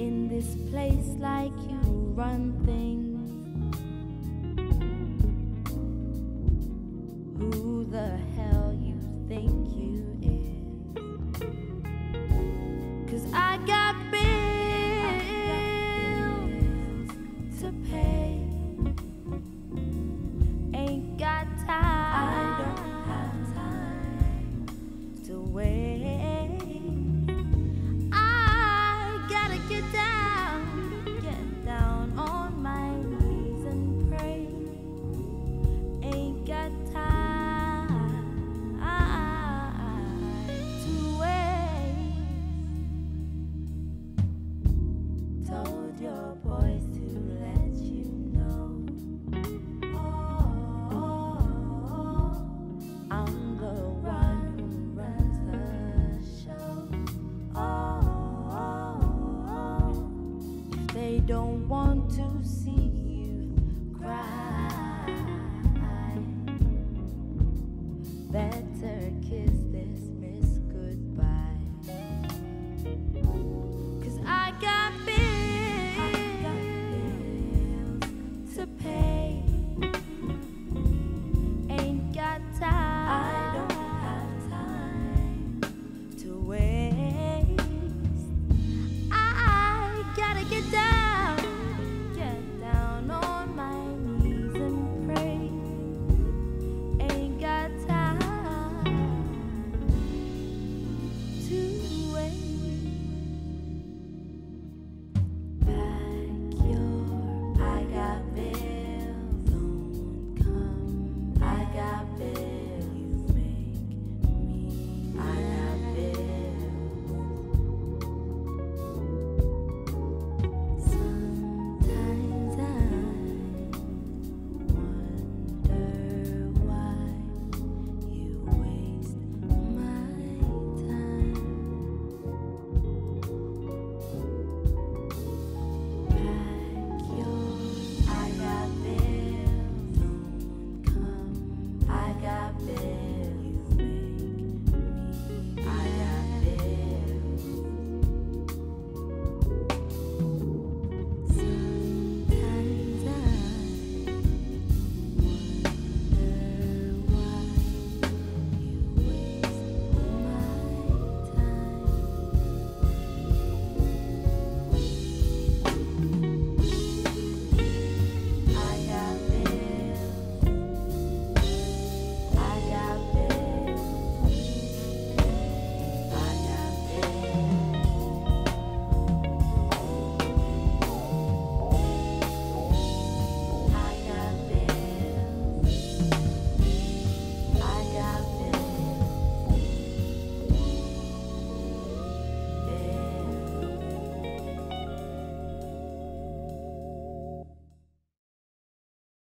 in this place like you run things. Ain't got time. I don't have time to wait. Don't want to see you cry, better kiss this miss goodbye. Cause I got bills to pay.